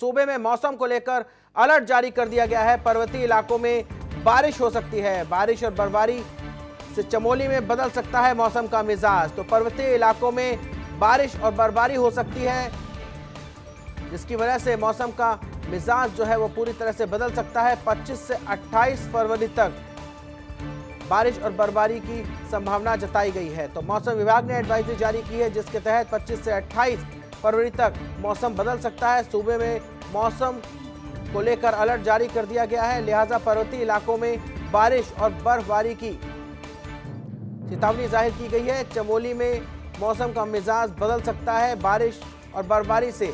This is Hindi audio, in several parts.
सूबे में मौसम को लेकर अलर्ट जारी कर दिया गया है। पर्वतीय इलाकों में बारिश हो सकती है। बारिश और बर्फबारी से चमोली में बदल सकता है मौसम का मिजाज। तो पर्वतीय इलाकों में बारिश और बर्फबारी हो सकती है, जिसकी वजह से मौसम का मिजाज जो है वो पूरी तरह से बदल सकता है। 25 से 28 फरवरी तक बारिश और बर्फबारी की संभावना जताई गई है। तो मौसम विभाग ने एडवाइजरी जारी की है, जिसके तहत 25 से 28 फरवरी तक मौसम बदल सकता है। सूबे में मौसम को लेकर अलर्ट जारी कर दिया गया है। लिहाजा पर्वतीय इलाकों में बारिश और बर्फबारी की चेतावनी ज़ाहिर की गई है। चमोली में मौसम का मिजाज बदल सकता है। बारिश और बर्फबारी से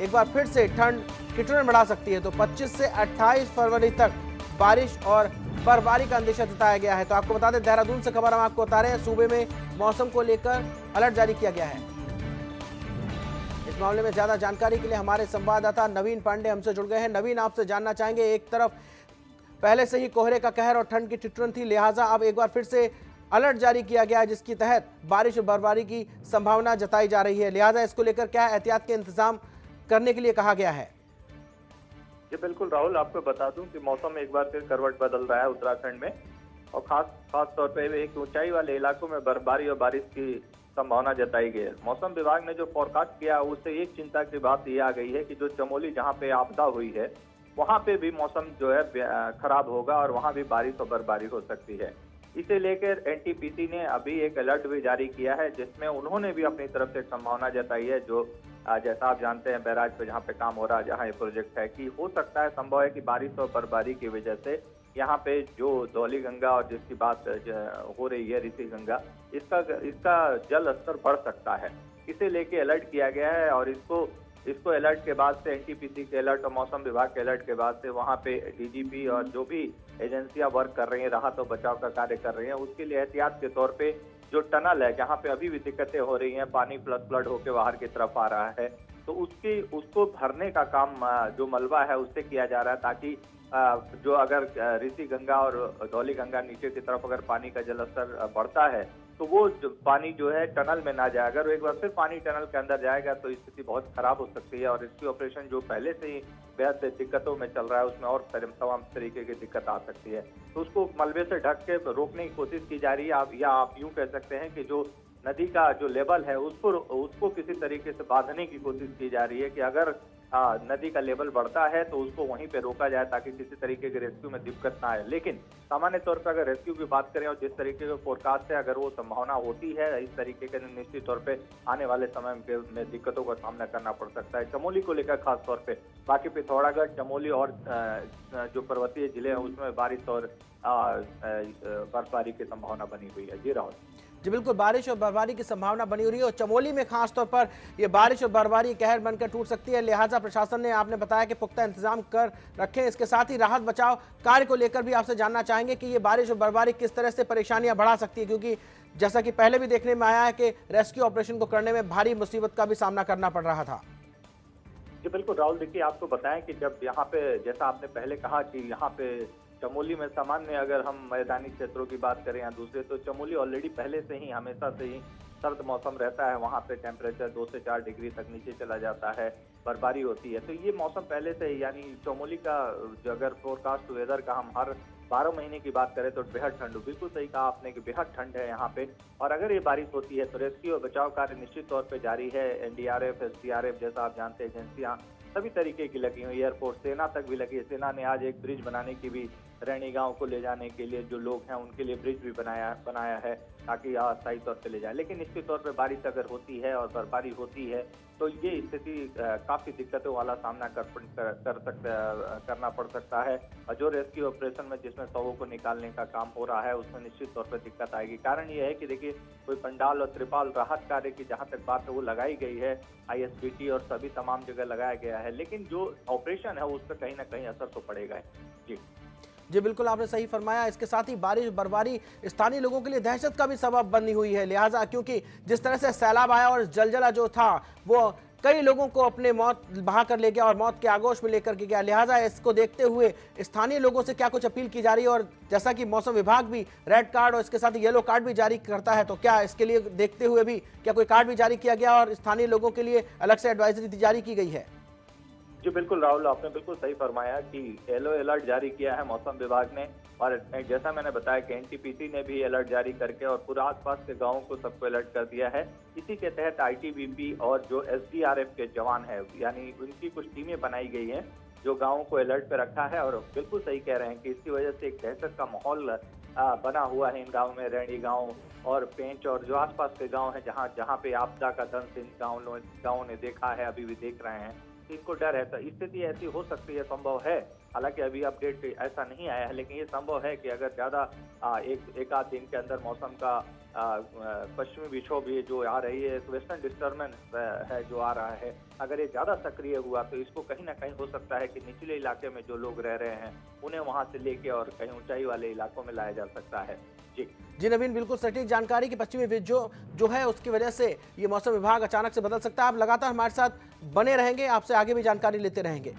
एक बार फिर से ठंड ठिठुरन बढ़ा सकती है। तो 25 से 28 फरवरी तक बारिश और बर्फबारी का अंदेशा जताया गया है। तो आपको बता दें, देहरादून से खबर हम आपको बता रहे हैं, सूबे में मौसम को लेकर अलर्ट जारी किया गया है। मामले में ज़्यादा जानकारी के लिए हमारे संवाददाता नवीन पांडे हमसे जुड़ गए हैं। नवीन, आपसे जानना चाहेंगे, एक तरफ़ पहले से ही कोहरे का कहर और ठंड की ठिठुरन थी, लिहाजा अब एक बार फिर से अलर्ट जारी किया गया है, जिसके तहत बारिश और बर्फबारी की संभावना जताई जा रही है। लिहाजा इसको लेकर क्या एहतियात के इंतज़ाम करने के लिए कहा गया है? जी, बिल्कुल राहुल, आपको बता दूँ कि मौसम एक बार फिर करवट बदल रहा है उत्तराखंड में। और खास खास तौर पे एक ऊंचाई वाले इलाकों में बर्फबारी और बारिश की संभावना जताई गई है। मौसम विभाग ने जो फोरकास्ट किया, उससे एक चिंता की बात ये आ गई है कि जो चमोली जहाँ पे आपदा हुई है, वहाँ पे भी मौसम जो है खराब होगा और वहाँ भी बारिश और बर्फबारी हो सकती है। इसे लेकर एनटीपीसी ने अभी एक अलर्ट भी जारी किया है, जिसमें उन्होंने भी अपनी तरफ़ से संभावना जताई है, जो जैसा आप जानते हैं बैराज पे जहाँ पे काम हो रहा है जहाँ ये प्रोजेक्ट है कि हो सकता है, संभव है कि बारिश और बर्फबारी की वजह से यहाँ पे जो धौली गंगा और जिसकी बात हो रही है, ऋषि गंगा, इसका इसका जल स्तर बढ़ सकता है। इसे लेके अलर्ट किया गया है और इसको इसको अलर्ट के बाद से एनटीपीसी के अलर्ट और मौसम विभाग के अलर्ट के बाद से वहाँ पे डीजीपी और जो भी एजेंसियाँ वर्क कर रही हैं, राहत और बचाव का कार्य कर रही हैं, उसके लिए एहतियात के तौर पे जो टनल है, जहाँ पे अभी भी दिक्कतें हो रही हैं, पानी फ्लड फ्लड होकर बाहर की तरफ़ आ रहा है तो उसकी, उसको भरने का काम जो मलबा है उससे किया जा रहा है ताकि जो अगर ऋषि गंगा और धौली गंगा नीचे की तरफ़ अगर पानी का जलस्तर बढ़ता है तो वो जो, पानी जो है टनल में ना जाए। अगर एक बार फिर पानी टनल के अंदर जाएगा तो स्थिति बहुत खराब हो सकती है और इसकी ऑपरेशन जो पहले से ही बेहद दिक्कतों में चल रहा है, उसमें और तमाम तरीके की दिक्कत आ सकती है। तो उसको मलबे से ढक के रोकने की कोशिश की जा रही है। आप, या आप यूँ कह सकते हैं कि जो नदी का जो लेवल है उसको उसको किसी तरीके से बांधने की कोशिश की जा रही है कि अगर आ, नदी का लेवल बढ़ता है तो उसको वहीं पे रोका जाए ताकि किसी तरीके के रेस्क्यू में दिक्कत ना आए। लेकिन सामान्य तौर पर अगर रेस्क्यू की बात करें और जिस तरीके का फोरकास्ट है अगर वो संभावना होती है इस तरीके के निश्चित तौर पे आने वाले समय में दिक्कतों का सामना करना पड़ सकता है। चमोली को लेकर खास तौर पे बाकी पिथौरागढ़ चमोली और जो पर्वतीय ज़िले हैं उसमें बारिश और बर्फबारी की संभावना बनी हुई है। जी राहुल। जी बिल्कुल, बारिश और बर्फबारी की संभावना बनी हुई है और चमोली में खासतौर पर ये बारिश और बर्फबारी कहर बनकर टूट सकती है। लिहाजा प्रशासन ने, आपने बताया कि पुख्ता इंतज़ाम कर रखे। इसके साथ ही राहत बचाव कार्य को लेकर भी आपसे जानना चाहेंगे कि ये बारिश और बर्फबारी किस तरह से परेशानियाँ बढ़ा सकती है, क्योंकि जैसा कि पहले भी देखने में आया है कि रेस्क्यू ऑपरेशन को करने में भारी मुसीबत का भी सामना करना पड़ रहा था। जी बिल्कुल, राहुल, देखिए, आपको बताएँ कि जब यहाँ पे, जैसा आपने पहले कहा कि यहाँ पे चमोली में सामान्य अगर हम मैदानी क्षेत्रों की बात करें या दूसरे तो चमोली ऑलरेडी पहले से ही, हमेशा से ही सर्द मौसम रहता है। वहाँ पे टेम्परेचर दो से चार डिग्री तक नीचे चला जाता है, बर्फबारी होती है। तो ये मौसम पहले से ही, यानी चमोली का, जो अगर फोरकास्ट वेदर का हम हर बारह महीने की बात करें तो बेहद ठंड बिल्कुल सही कहा आपने कि बेहद ठंड है यहाँ पे। और अगर ये बारिश होती है तो रेस्क्यू और बचाव कार्य निश्चित तौर पे जारी है। एनडीआरएफ एसडीआरएफ जैसा आप जानते हैं, एजेंसियाँ सभी तरीके की लगी हुई एयरफोर्स सेना तक भी लगी है। सेना ने आज एक ब्रिज बनाने की भी रैनी गाँव को ले जाने के लिए जो लोग हैं, उनके लिए ब्रिज भी बनाया बनाया है ताकि अस्थायी तौर पर ले जाए। लेकिन निश्चित तौर पर बारिश अगर होती है और बर्फबारी होती है तो ये स्थिति काफ़ी दिक्कतों वाला सामना कर कर सकता करना पड़ सकता है। और जो रेस्क्यू ऑपरेशन में जिसमें शवों को निकालने का काम हो रहा है, उसमें निश्चित तौर पर दिक्कत आएगी। कारण ये है कि देखिए, कोई पंडाल और त्रिपाल राहत कार्य की जहाँ तक बात है, वो लगाई गई है। आईएसबीटी और सभी तमाम जगह लगाया गया है। लेकिन जो ऑपरेशन है, उस पर कहीं ना कहीं असर तो पड़ेगा जी। जी बिल्कुल आपने सही फरमाया, इसके साथ ही बारिश बर्फबारी स्थानीय लोगों के लिए दहशत का भी सबब बनी हुई है। लिहाजा क्योंकि जिस तरह से सैलाब आया और जलजला जो था, वो कई लोगों को अपने मौत बहा कर ले गया और मौत के आगोश में लेकर के गया। लिहाजा इसको देखते हुए स्थानीय लोगों से क्या कुछ अपील की जा रही है? और जैसा कि मौसम विभाग भी रेड कार्ड और इसके साथ येलो कार्ड भी जारी करता है तो क्या इसके लिए देखते हुए भी क्या कोई कार्ड भी जारी किया गया और स्थानीय लोगों के लिए अलग से एडवाइजरी जारी की गई है? जी, बिल्कुल राहुल, आपने बिल्कुल सही फरमाया कि येलो अलर्ट जारी किया है मौसम विभाग ने। और जैसा मैंने बताया कि एनटीपीसी ने भी अलर्ट जारी करके और पूरा आसपास के गाँवों को सबको अलर्ट कर दिया है। इसी के तहत आईटीबीपी और जो एसडीआरएफ के जवान है, यानी उनकी कुछ टीमें बनाई गई हैं, जो गाँव को अलर्ट पे रखा है और बिल्कुल सही कह रहे हैं कि इसकी वजह से एक दहशत का माहौल बना हुआ है इन गाँव में रेणी गाँव और पेंच और जो आसपास के गाँव हैं, जहाँ जहाँ पे आपदा का दंश इन गाँव गाँव ने देखा है, अभी भी देख रहे हैं। इनको डर है तो स्थिति ऐसी हो सकती है संभव है। हालाँकि अभी अपडेट ऐसा नहीं आया है, लेकिन ये संभव है कि अगर ज़्यादा एक एक आध दिन के अंदर मौसम का पश्चिमी विक्षोभ ये जो आ रही है वेस्टर्न डिस्टर्बेंस है जो आ रहा है, अगर ये ज़्यादा सक्रिय हुआ तो इसको कहीं ना कहीं हो सकता है कि निचले इलाके में जो लोग रह रहे हैं, उन्हें वहाँ से लेके और कहीं ऊंचाई वाले इलाकों में लाया जा सकता है। जी। जी नवीन, बिल्कुल सटीक जानकारी की पश्चिमी जो जो है, उसकी वजह से ये मौसम विभाग अचानक से बदल सकता है। आप लगातार हमारे साथ बने रहेंगे, आपसे आगे भी जानकारी लेते रहेंगे।